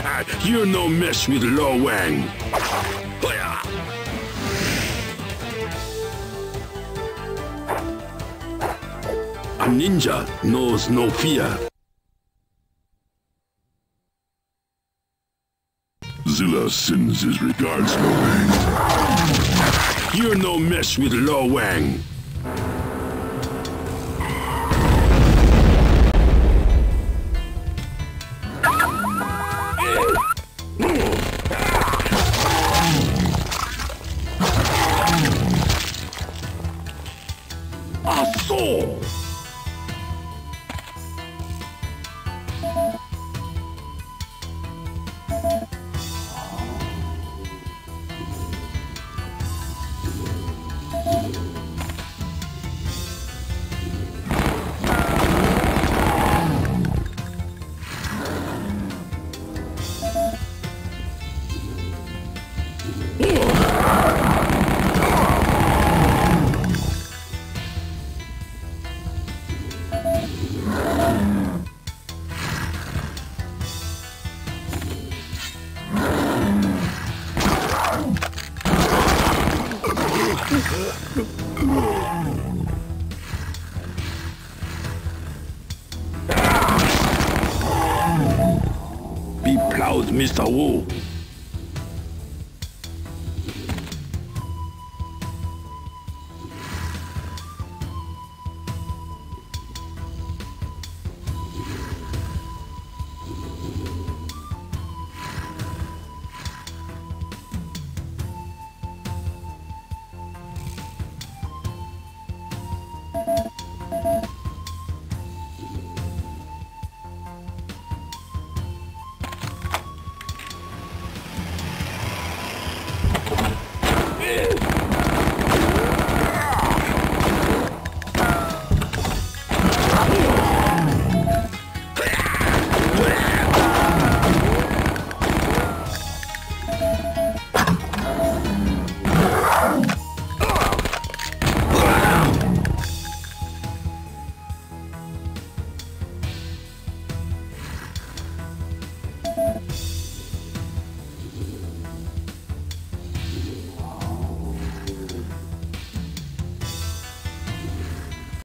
You're no mess with Lo Wang. A ninja knows no fear. Zilla sends his regards, Lo Wang. You're no mess with Lo Wang. 送。Be proud, Mr. Wu. Wow.